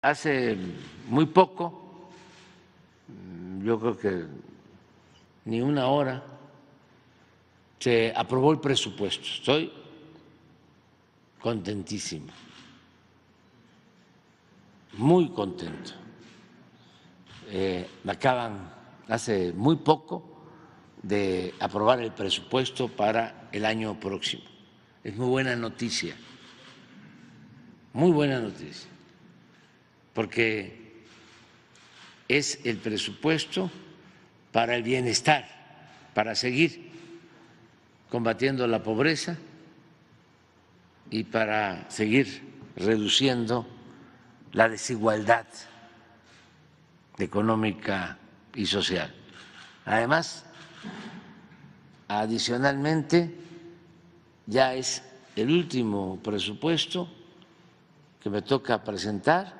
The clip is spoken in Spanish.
Hace muy poco, yo creo que ni una hora, se aprobó el presupuesto. Estoy contentísimo, muy contento. Eh, acaban hace muy poco de aprobar el presupuesto para el año próximo. Es muy buena noticia, muy buena noticia, porque es el presupuesto para el bienestar, para seguir combatiendo la pobreza y para seguir reduciendo la desigualdad económica y social. Además, adicionalmente, ya es el último presupuesto que me toca presentar